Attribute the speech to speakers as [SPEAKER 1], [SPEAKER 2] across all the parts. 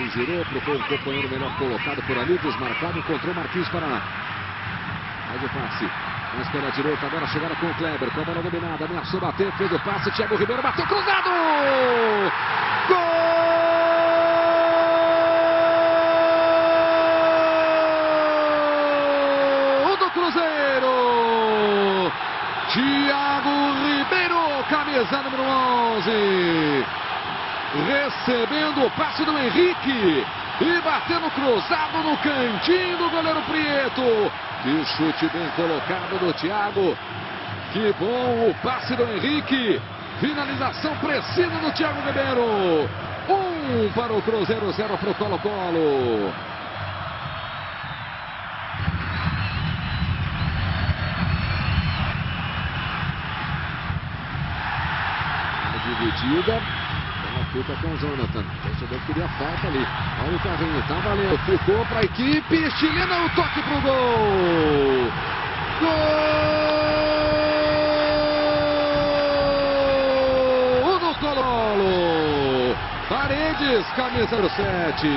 [SPEAKER 1] Kleber girou, procurou um companheiro melhor colocado por ali, desmarcado, encontrou Marquinhos Paraná. Faz o passe. Mais pela direita, agora chegada com o Kleber, com a bola dominada, ameaçou bater, fez o passe, Thiago Ribeiro bateu cruzado! Gol do Cruzeiro! Thiago Ribeiro, camisa número 11. Recebendo o passe do Henrique e batendo cruzado no cantinho do goleiro Prieto. Que chute bem colocado do Thiago. Que bom o passe do Henrique. Finalização precisa do Thiago Ribeiro. Um para o Cruzeiro, zero para o Colo-Colo. Dividida. Fica com o Jonathan. O torcedor queria falta ali. Olha o carrinho, tá valendo. Ficou para a equipe chilena. O toque pro gol. Gol do Colo-Colo. Paredes, camisa 7.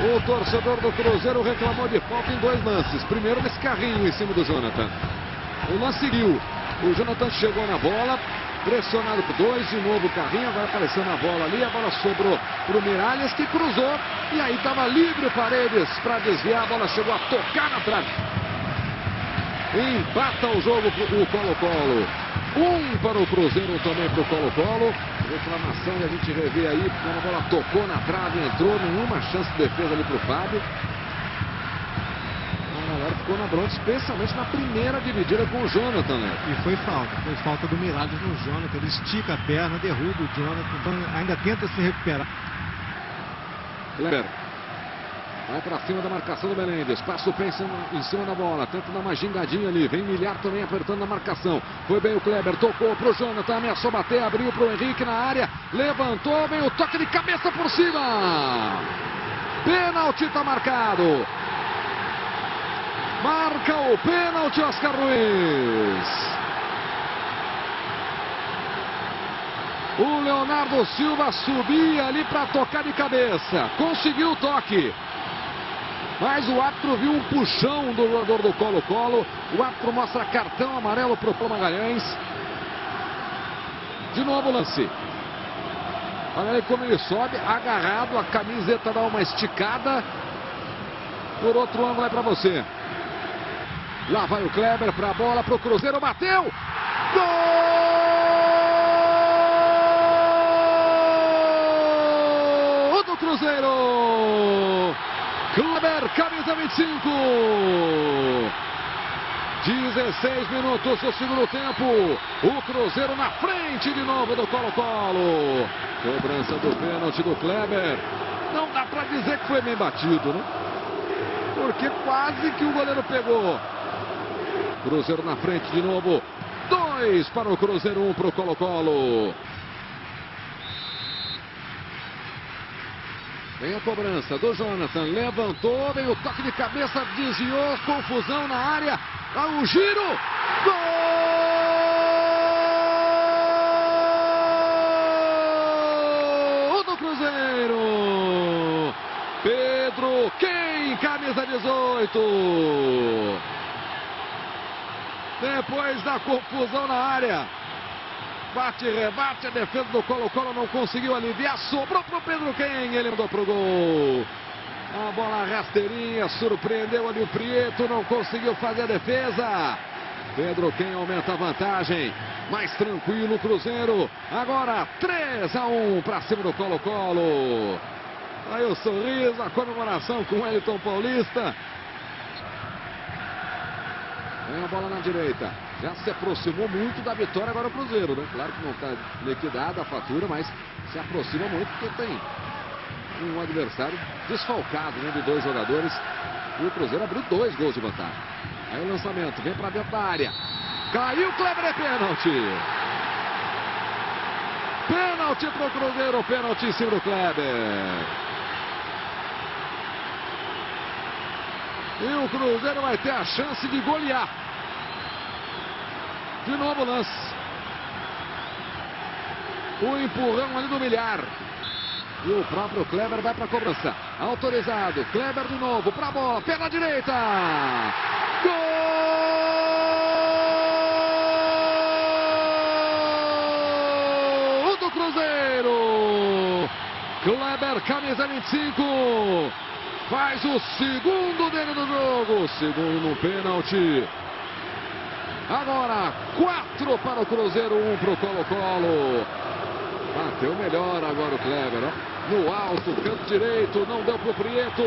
[SPEAKER 1] O torcedor do Cruzeiro reclamou de falta em dois lances. Primeiro nesse carrinho em cima do Jonathan. O lance seguiu. O Jonathan chegou na bola, pressionado por dois, de novo o carrinho, agora apareceu na bola ali, a bola sobrou para o Miralles que cruzou e aí estava livre o Paredes para desviar, a bola chegou a tocar na trave. Empata o jogo o Colo-Colo. Um para o Cruzeiro, também para o Colo-Colo. Reclamação e a gente revê aí, quando a bola tocou na trave, entrou, nenhuma chance de defesa ali para o Fábio. Ficou na bronca, especialmente na primeira dividida com o Jonathan, né?
[SPEAKER 2] E foi falta, foi falta do Miralles no Jonathan. Ele estica a perna, derruba o Jonathan, então ainda tenta se recuperar.
[SPEAKER 1] Kleber. Vai para cima da marcação do Menendez. Passa o pé em cima da bola. Tenta dar uma gingadinha ali. Vem Milhar também apertando a marcação. Foi bem o Kleber. Tocou pro Jonathan. Ameaçou bater. Abriu pro Henrique na área. Levantou. Vem o toque de cabeça por cima. Pênalti tá marcado. Marca o pênalti Oscar Ruiz. O Leonardo Silva subia ali para tocar de cabeça. Conseguiu o toque. Mas o árbitro viu um puxão do jogador do Colo-Colo. O árbitro mostra cartão amarelo para o Magalhães. De novo o lance. Olha aí como ele sobe, agarrado, a camiseta dá uma esticada. Por outro ângulo é para você. Lá vai o Kleber para a bola, para o Cruzeiro, bateu! Gol do Cruzeiro! Kleber, camisa 25. 16 minutos do segundo tempo. O Cruzeiro na frente de novo do Colo-Colo. Cobrança do pênalti do Kleber. Não dá para dizer que foi bem batido, né? Porque quase que o goleiro pegou. Cruzeiro na frente de novo. Dois para o Cruzeiro, um para o Colo-Colo. Vem a cobrança do Jonathan. Levantou, vem o toque de cabeça, desviou, confusão na área. Ah, o giro. Gol do Cruzeiro. Pedro, quem? Camisa 18. Depois da confusão na área. Bate, rebate, a defesa do Colo-Colo não conseguiu aliviar, sobrou pro Pedro Quem, ele mandou pro gol. A bola rasteirinha, surpreendeu ali o Prieto, não conseguiu fazer a defesa. Pedro Quem aumenta a vantagem, mais tranquilo o Cruzeiro. Agora 3 a 1 para cima do Colo-Colo. Aí o sorriso, a comemoração com o Elton Paulista. Vem a bola na direita. Já se aproximou muito da vitória agora o Cruzeiro, né? Claro que não está liquidada a fatura, mas se aproxima muito porque tem um adversário desfalcado, né? De dois jogadores. E o Cruzeiro abriu dois gols de vantagem. Aí o lançamento, vem para dentro da área. Caiu Kleber, é pênalti. Pênalti para o Cruzeiro, pênalti em cima do Kleber. E o Cruzeiro vai ter a chance de golear. De novo o lance. O empurrão ali do milhar. E o próprio Kleber vai para a cobrança. Autorizado. Kleber de novo para a bola. Perna direita. Gol do Cruzeiro. Kleber, camisa 25. Faz o segundo dele no jogo. Segundo no pênalti. Agora, quatro para o Cruzeiro, um para o Colo-Colo. Bateu melhor agora o Kleber, ó. No alto, canto direito, não deu para o Prieto.